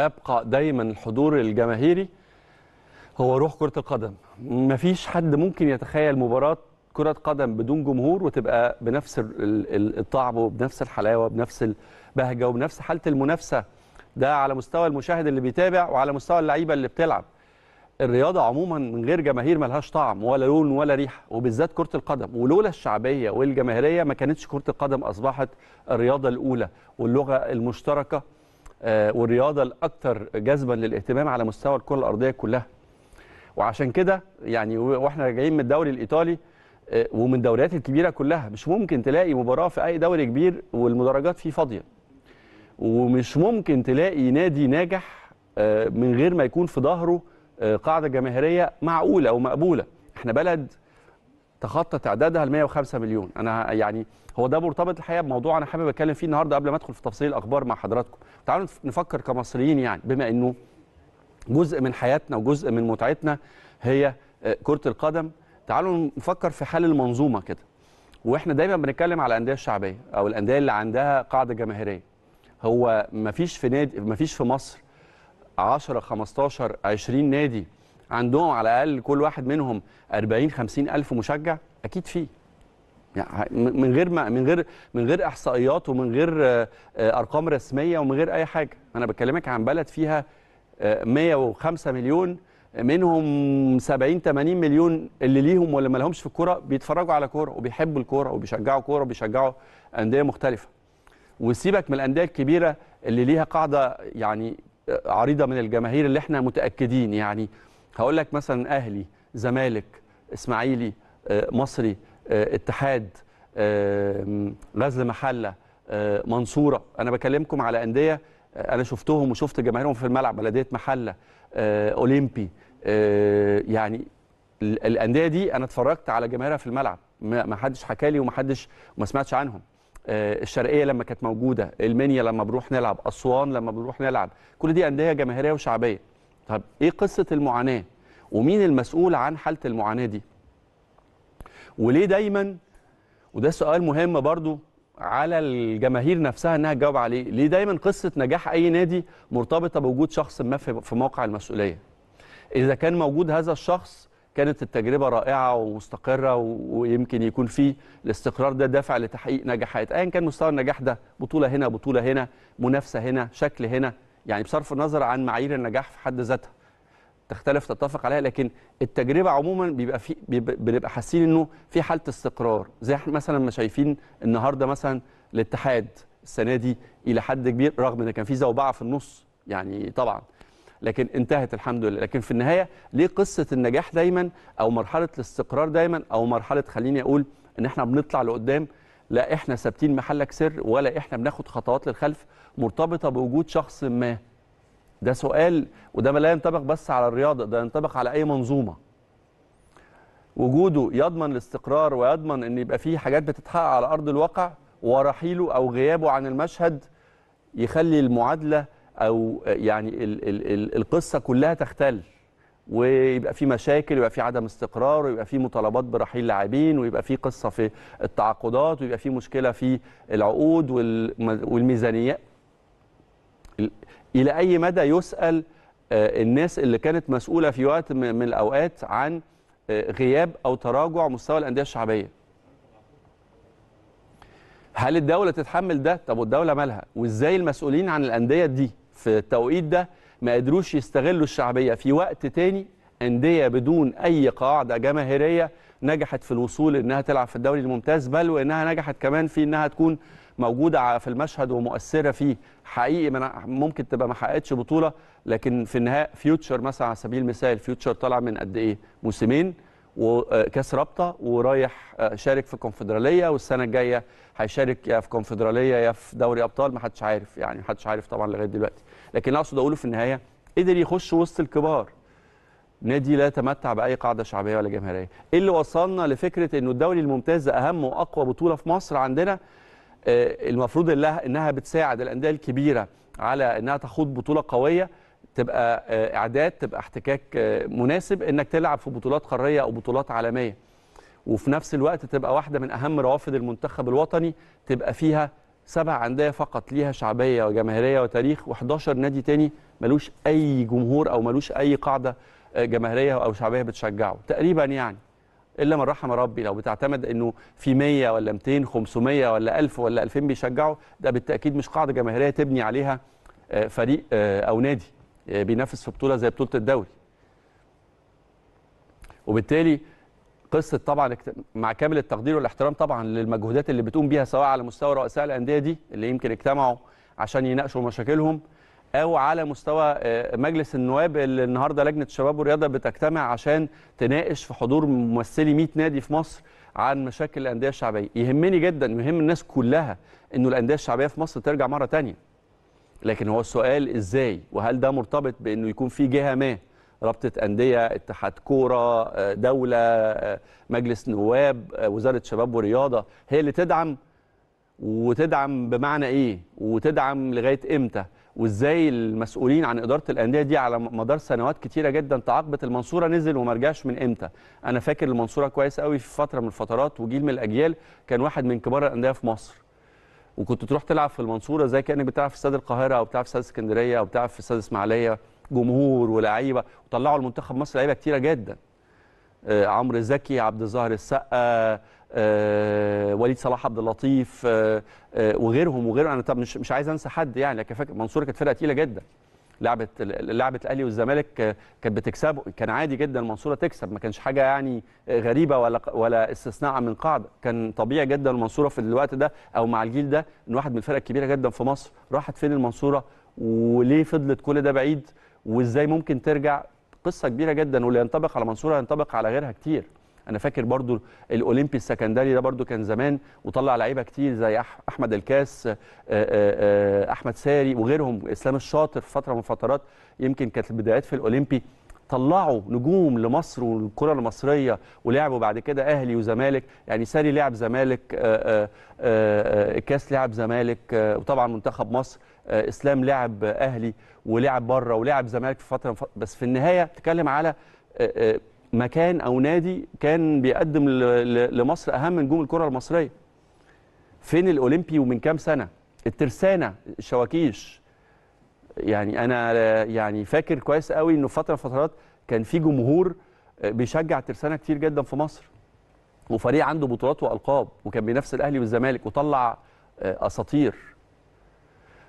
ويبقى دايما الحضور الجماهيري هو روح كرة القدم. مفيش حد ممكن يتخيل مباراة كرة قدم بدون جمهور وتبقى بنفس ال- ال- الطعم وبنفس الحلاوة وبنفس البهجة وبنفس حالة المنافسة. ده على مستوى المشاهد اللي بيتابع وعلى مستوى اللعيبة اللي بتلعب. الرياضة عموما من غير جماهير ملهاش طعم ولا لون ولا ريحة وبالذات كرة القدم. ولولا الشعبية والجماهيرية ما كانتش كرة القدم أصبحت الرياضة الأولى واللغة المشتركة آه، والرياضة الأكثر جذبا للاهتمام على مستوى الكرة الأرضية كلها. وعشان كده يعني وإحنا راجعين من الدوري الإيطالي آه، ومن الدوريات الكبيرة كلها مش ممكن تلاقي مباراة في أي دوري كبير والمدرجات فيه فاضية. ومش ممكن تلاقي نادي ناجح آه، من غير ما يكون في ظهره قاعدة جماهيرية معقولة أو مقبولة. إحنا بلد تخطى تعدادها ال 105 مليون. أنا يعني هو ده مرتبط الحقيقة بموضوع أنا حابب أتكلم فيه النهارده قبل ما أدخل في تفاصيل الأخبار مع حضراتكم. تعالوا نفكر كمصريين يعني بما إنه جزء من حياتنا وجزء من متعتنا هي آه، كرة القدم. تعالوا نفكر في حال المنظومة كده. وإحنا دايما بنتكلم على الأندية الشعبية أو الأندية اللي عندها قاعدة جماهيرية. هو مفيش في نادي مفيش في مصر 10 15 20 نادي عندهم على الأقل كل واحد منهم 40 50 ألف مشجع أكيد فيه يعني من غير ما من غير من غير إحصائيات ومن غير آه، آه، أرقام رسمية ومن غير أي حاجة. أنا بكلمك عن بلد فيها آه، 105 مليون منهم 70 80 مليون اللي ليهم ولا ما لهمش في الكورة بيتفرجوا على كورة وبيحبوا الكورة وبيشجعوا كورة وبيشجعوا أندية مختلفة. وسيبك من الأندية الكبيرة اللي ليها قاعدة يعني آه، عريضة من الجماهير اللي إحنا متأكدين. يعني هقول لك مثلا أهلي زمالك إسماعيلي آه، مصري آه، اتحاد غزل محلة آه، منصورة. أنا بكلمكم على أندية أنا شفتهم وشفت جماهيرهم في الملعب بلدية محلة اولمبي يعني ال- الأندية دي أنا اتفرجت على جماهيرها في الملعب. ما ما حدش حكى لي وما حدش وما سمعتش عنهم. الشرقية لما كانت موجودة المنيا لما بنروح نلعب أسوان لما بنروح نلعب. كل دي أندية جماهيرية وشعبية. طب إيه قصة المعاناة؟ ومين المسؤول عن حالة المعاناة دي؟ وليه دايما؟ وده سؤال مهم برضو على الجماهير نفسها إنها تجاوب عليه. ليه دايما قصة نجاح أي نادي مرتبطة بوجود شخص ما في موقع المسؤولية؟ إذا كان موجود هذا الشخص كانت التجربة رائعة ومستقرة ويمكن يكون في الاستقرار ده دافع لتحقيق نجاحات. ايا كان مستوى النجاح ده بطولة هنا بطولة هنا منافسة هنا شكل هنا. يعني بصرف النظر عن معايير النجاح في حد ذاتها. تختلف تتفق عليها لكن التجربة عموما بيبقى في بنبقى حاسين إنه في حالة استقرار. زي مثلا ما شايفين النهارده مثلا الاتحاد السنة دي إلى حد كبير رغم إن كان في زوبعة في النص يعني طبعا لكن انتهت الحمد لله. لكن في النهاية ليه قصة النجاح دايما أو مرحلة الاستقرار دايما أو مرحلة خليني أقول إن إحنا بنطلع لقدام لا إحنا ثابتين محلك سر ولا إحنا بناخد خطوات للخلف مرتبطة بوجود شخص ما. ده سؤال وده لا ينطبق بس على الرياضة ده ينطبق على أي منظومة. وجوده يضمن الاستقرار ويضمن إن يبقى فيه حاجات بتتحقق على أرض الواقع ورحيله أو غيابه عن المشهد يخلي المعادلة أو يعني ال ال ال القصة كلها تختل. ويبقى في مشاكل ويبقى في عدم استقرار ويبقى في مطالبات برحيل لاعبين ويبقى في قصة في التعاقدات ويبقى في مشكلة في العقود والم- والميزانيات ال- إلى أي مدى يسأل آه، الناس اللي كانت مسؤولة في وقت من الأوقات عن آه، غياب أو تراجع مستوى الأندية الشعبية؟ هل الدولة تتحمل ده؟ طب والدولة مالها؟ وإزاي المسؤولين عن الأندية دي في التوقيت ده ما قدروش يستغلوا الشعبية. في وقت تاني أندية بدون أي قاعدة جماهيرية نجحت في الوصول إنها تلعب في الدوري الممتاز بل وإنها نجحت كمان في إنها تكون موجودة في المشهد ومؤثرة فيه. حقيقي ممكن تبقى ما حققتش بطولة لكن في النهاية فيوتشر مثلا على سبيل المثال فيوتشر طلع من قد إيه؟ موسمين. وكاس رابطة ورايح آه، شارك في الكونفدراليه والسنة الجاية هيشارك يا في كونفدرالية يا في دوري أبطال ما حدش عارف يعني ما حدش عارف طبعا لغاية دلوقتي. لكن أقصد أقوله في النهاية قدر يخش وسط الكبار. نادي لا يتمتع بأي قاعدة شعبية ولا جماهيرية. إيه اللي وصلنا لفكرة إنه الدوري الممتاز أهم وأقوى بطولة في مصر عندنا؟ آه، المفروض إنها بتساعد الأندية الكبيرة على إنها تخوض بطولة قوية. تبقى آه، اعداد تبقى احتكاك آه، مناسب انك تلعب في بطولات قارية أو بطولات عالمية. وفي نفس الوقت تبقى واحدة من اهم روافد المنتخب الوطني تبقى فيها سبع أندية فقط ليها شعبية وجماهيرية وتاريخ و11 نادي تاني ملوش أي جمهور أو ملوش أي قاعدة آه، جماهيرية أو شعبية بتشجعه تقريبا يعني. إلا من رحم ربي لو بتعتمد إنه في 100 ولا 200 500 ولا 1000 ولا 2000 بيشجعوا ده بالتأكيد مش قاعدة جماهيرية تبني عليها فريق أو نادي. بينافس في بطولة زي بطولة الدوري. وبالتالي قصة طبعا مع كامل التقدير والاحترام طبعا للمجهودات اللي بتقوم بيها سواء على مستوى رؤساء الأندية دي اللي يمكن اجتمعوا عشان يناقشوا مشاكلهم أو على مستوى آه، مجلس النواب اللي النهارده لجنة الشباب والرياضة بتجتمع عشان تناقش في حضور ممثلي 100 نادي في مصر عن مشاكل الأندية الشعبية. يهمني جدا ويهم الناس كلها إنه الأندية الشعبية في مصر ترجع مرة تانية. لكن هو السؤال إزاي؟ وهل ده مرتبط بإنه يكون في جهة ما؟ رابطة أندية اتحاد كورة آه، دولة آه، مجلس نواب آه، وزارة شباب ورياضة هي اللي تدعم؟ وتدعم بمعنى إيه؟ وتدعم لغاية إمتى؟ وإزاي المسؤولين عن إدارة الأندية دي على مدار سنوات كتيرة جدا تعاقبت؟ المنصورة نزل وما رجعش من إمتى؟ أنا فاكر المنصورة كويس قوي في فترة من الفترات وجيل من الأجيال كان واحد من كبار الأندية في مصر. وكنت تروح تلعب في المنصورة زي كأنك بتلعب في استاد القاهرة أو بتلعب في استاد اسكندرية أو بتلعب في استاد إسماعيلية جمهور ولاعيبة وطلعوا المنتخب مصر لعيبة كتيرة جدا. آه، عمرو زكي عبد الظاهر السقا آه، وليد صلاح عبد اللطيف آه، وغيرهم وغيرهم أنا طب مش مش عايز أنسى حد يعني لكن فاكر المنصوره كانت فرقة تقيلة جدا. لعبة لعبة الأهلي والزمالك كانت بتكسبه كان عادي جدا المنصورة تكسب ما كانش حاجة يعني غريبة ولا ولا استثناء من قاعدة. كان طبيعي جدا المنصورة في الوقت ده أو مع الجيل ده إن واحد من الفرق الكبيرة جدا في مصر راحت فين المنصورة وليه فضلت كل ده بعيد وإزاي ممكن ترجع؟ قصة كبيرة جدا واللي ينطبق على منصورة ينطبق على غيرها كتير. أنا فاكر برضو الأولمبي السكندري ده برضو كان زمان وطلع لعيبة كتير زي أحمد الكاس آه، آه، آه، أحمد ساري وغيرهم إسلام الشاطر في فترة من الفترات يمكن كانت البدايات في الأولمبي طلعوا نجوم لمصر والكرة المصرية ولعبوا بعد كده أهلي وزمالك يعني ساري لعب زمالك الكاس لعب زمالك وطبعا منتخب مصر إسلام لعب أهلي ولعب بره ولعب زمالك في فترة. بس في النهاية بتتكلم على مكان أو نادي كان بيقدم لمصر أهم نجوم الكرة المصرية. فين الأولمبي ومن كام سنة؟ الترسانة الشواكيش. يعني أنا يعني فاكر كويس قوي إنه فترة فترات كان في جمهور بيشجع الترسانة كتير جدا في مصر. وفريق عنده بطولات وألقاب وكان بينافس الأهلي والزمالك وطلع آه، أساطير.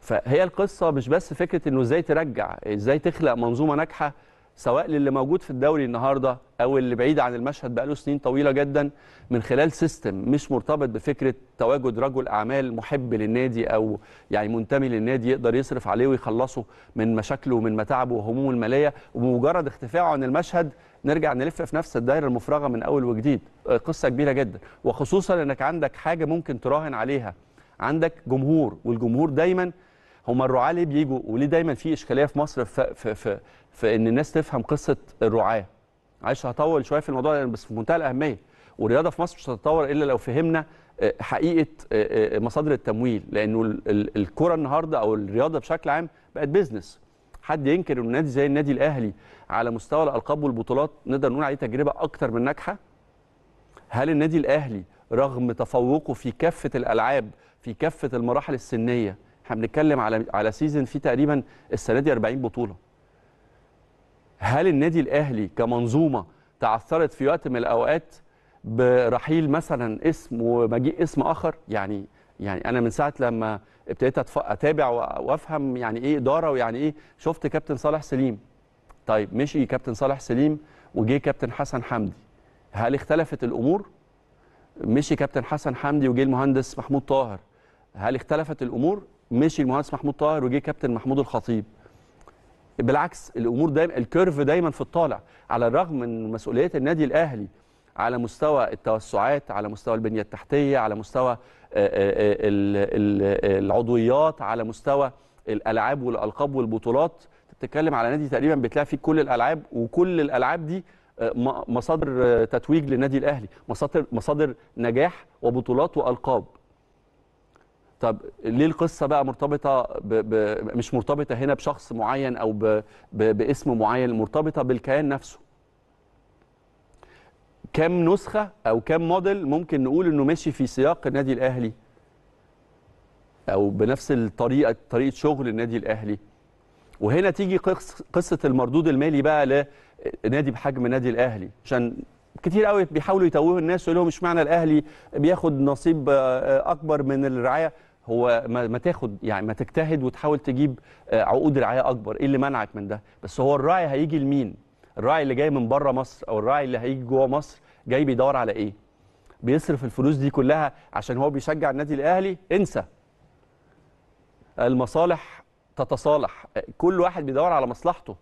فهي القصة مش بس فكرة إنه إزاي ترجع إزاي تخلق منظومة ناجحة سواء للي موجود في الدوري النهارده أو اللي بعيد عن المشهد بقاله سنين طويله جدا من خلال سيستم مش مرتبط بفكره تواجد رجل اعمال محب للنادي أو يعني منتمي للنادي يقدر يصرف عليه ويخلصه من مشاكله ومن متاعبه وهمومه الماليه. وبمجرد اختفائه عن المشهد نرجع نلف في نفس الدائره المفرغه من اول وجديد. آه، قصه كبيره جدا. وخصوصا إنك عندك حاجة ممكن تراهن عليها. عندك جمهور والجمهور دايما هم الرعاة ليه بيجوا؟ وليه دايما في إشكالية في مصر في, في, في, في ان الناس تفهم قصة الرعاة؟ معلش هطول شوية في الموضوع ده بس في منتهى الأهمية والرياضة في مصر مش هتتطور إلا لو فهمنا آه، حقيقة آه، آه، مصادر التمويل لأنه ال- ال- الكرة النهارده أو الرياضة بشكل عام بقت business حد ينكر إن نادي زي النادي الأهلي على مستوى الألقاب والبطولات نقدر نقول عليه تجربة أكتر من ناجحة؟ هل النادي الأهلي رغم تفوقه في كافة الألعاب في كافة المراحل السنية إحنا بنتكلم على على season فيه تقريبا السنة دي 40 بطولة. هل النادي الأهلي كمنظومة تعثرت في وقت من الأوقات برحيل مثلا اسم ومجيء اسم آخر؟ يعني يعني أنا من ساعة لما ابتديت أتابع وأفهم يعني إيه إدارة ويعني إيه شفت كابتن صالح سليم. طيب مشي كابتن صالح سليم وجه كابتن حسن حمدي. هل اختلفت الأمور؟ مشي كابتن حسن حمدي وجه المهندس محمود طاهر. هل اختلفت الأمور؟ مشي المهندس محمود طاهر وجه كابتن محمود الخطيب. بالعكس الأمور دايما الكيرف دايما في الطالع. على الرغم من مسؤوليات النادي الأهلي على مستوى التوسعات على مستوى البنية التحتية على مستوى آه، آه، ال- العضويات على مستوى الألعاب والألقاب والبطولات بتتكلم على نادي تقريبا بتلاقي فيه كل الألعاب وكل الألعاب دي آه، مصادر آه، تتويج للنادي الأهلي. مصادر مصادر نجاح وبطولات وألقاب. طب ليه القصة بقى مرتبطة ب... ب... مش مرتبطة هنا بشخص معين أو ب... ب... باسم معين مرتبطة بالكيان نفسه؟ كم نسخة أو كم موديل ممكن نقول إنه ماشي في سياق النادي الأهلي؟ أو بنفس الطريقة طريقة شغل النادي الأهلي؟ وهنا تيجي قص- قصة المردود المالي بقى لنادي بحجم النادي الأهلي عشان كتير قوي بيحاولوا يتوهوا الناس ويقولوا لهم اشمعنى الأهلي بياخد نصيب أكبر من الرعاية؟ هو ما, تاخد يعني ما تجتهد وتحاول تجيب آه، عقود رعاية أكبر. إيه اللي منعك من ده؟ بس هو الراعي هيجي لمين؟ الراعي اللي جاي من بره مصر أو الراعي اللي هيجي جوه مصر جاي بيدور على إيه؟ بيصرف الفلوس دي كلها عشان هو بيشجع النادي الأهلي؟ انسى. المصالح تتصالح. كل واحد بيدور على مصلحته.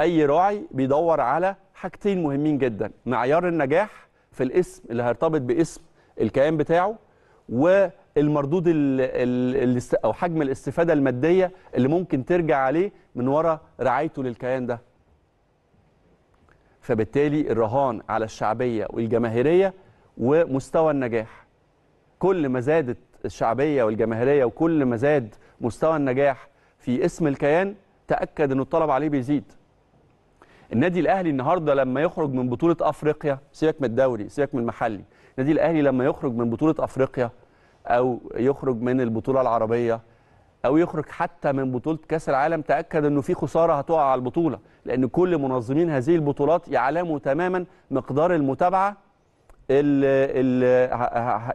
أي راعي بيدور على حاجتين مهمين جدا معيار النجاح في الاسم اللي هيرتبط باسم الكيان بتاعه والمردود ال ال ال أو حجم الاستفادة المادية اللي ممكن ترجع عليه من وراء رعايته للكيان ده. فبالتالي الرهان على الشعبية والجماهيرية ومستوى النجاح. كل ما زادت الشعبية والجماهيرية وكل ما زاد مستوى النجاح في اسم الكيان تأكد إن الطلب عليه بيزيد. النادي الأهلي النهارده لما يخرج من بطولة أفريقيا سيبك من الدوري سيبك من المحلي النادي الأهلي لما يخرج من بطولة أفريقيا أو يخرج من البطولة العربية أو يخرج حتى من بطولة كأس العالم تأكد إنه في خسارة هتقع على البطولة لأن كل منظمين هذه البطولات يعلموا تماما مقدار المتابعة اللي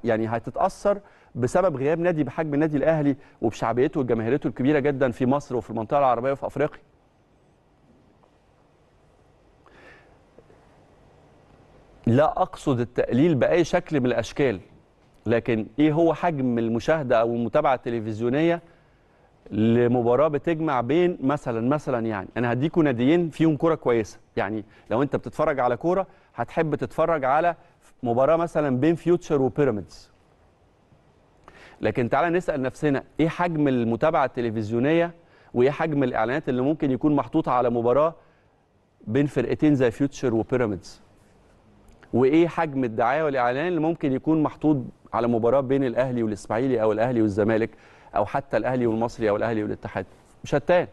يعني هتتأثر بسبب غياب نادي بحجم النادي الأهلي وبشعبيته وجماهيريته الكبيرة جدا في مصر وفي المنطقة العربية وفي أفريقيا. لا أقصد التقليل بأي شكل من الأشكال. لكن إيه هو حجم المشاهدة أو المتابعة التلفزيونية لمباراة بتجمع بين مثلا مثلا يعني؟ أنا هديكوا ناديين فيهم كوره كويسة. يعني لو أنت بتتفرج على كورة هتحب تتفرج على مباراة مثلا بين فيوتشر وبيراميدز لكن تعالى نسأل نفسنا إيه حجم المتابعة التلفزيونية وإيه حجم الإعلانات اللي ممكن يكون محطوطة على مباراة بين فرقتين زي فيوتشر وبيراميدز وإيه حجم الدعاية والإعلان اللي ممكن يكون محطوط على مباراة بين الأهلي والإسماعيلي أو الأهلي والزمالك أو حتى الأهلي والمصري أو الأهلي والاتحاد. شتان